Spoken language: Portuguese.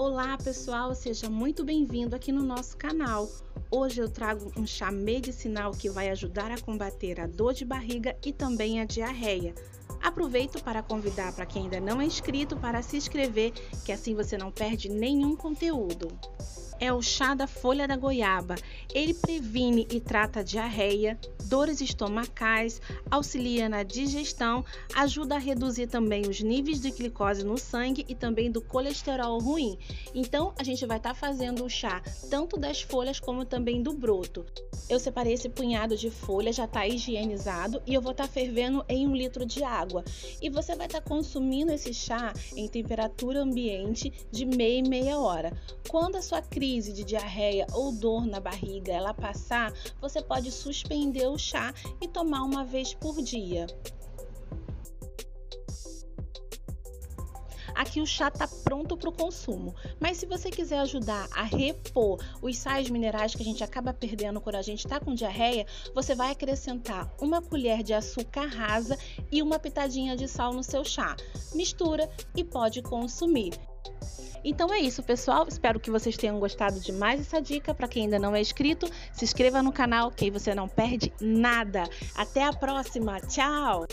Olá pessoal, seja muito bem-vindo aqui no nosso canal. Hoje eu trago um chá medicinal que vai ajudar a combater a dor de barriga e também a diarreia. Aproveito para convidar para quem ainda não é inscrito para se inscrever, que assim você não perde nenhum conteúdo é o chá da folha da goiaba. Ele previne e trata diarreia, dores estomacais, auxilia na digestão, ajuda a reduzir também os níveis de glicose no sangue e também do colesterol ruim. Então, a gente vai estar tá fazendo o chá tanto das folhas como também do broto. Eu separei esse punhado de folha, já está higienizado e eu vou estar tá fervendo em um litro de água. E você vai estar tá consumindo esse chá em temperatura ambiente de meia e meia hora. Quando a sua crise crise de diarreia ou dor na barriga ela passar, você pode suspender o chá e tomar uma vez por dia. Aqui o chá está pronto para o consumo, mas se você quiser ajudar a repor os sais minerais que a gente acaba perdendo quando a gente está com diarreia, você vai acrescentar uma colher de açúcar rasa e uma pitadinha de sal no seu chá. Mistura e pode consumir. Então é isso, pessoal. Espero que vocês tenham gostado de mais essa dica. Para quem ainda não é inscrito, se inscreva no canal que aí você não perde nada. Até a próxima. Tchau!